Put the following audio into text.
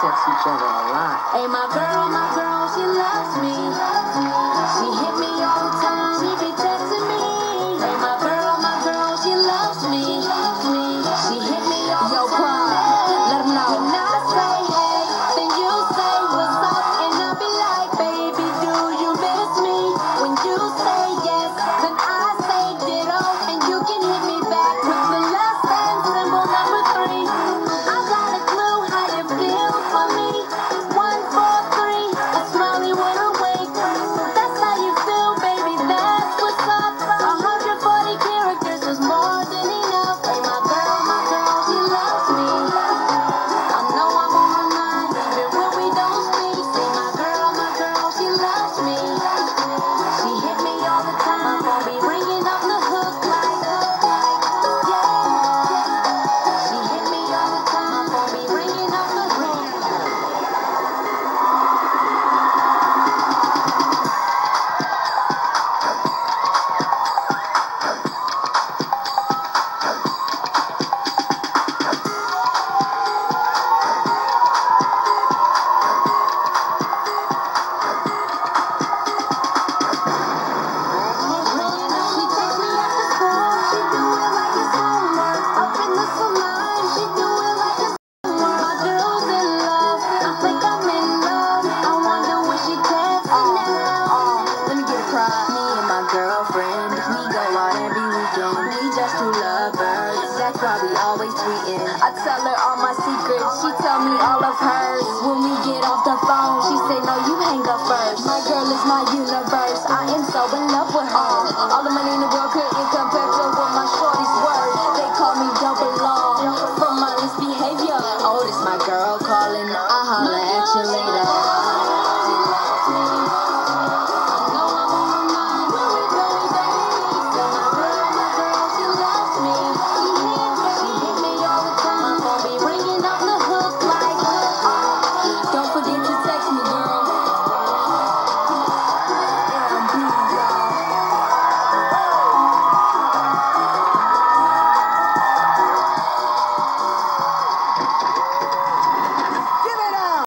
text each other a lot. Hey, my girl, my girl, she loves me. She hit me. You hang up first.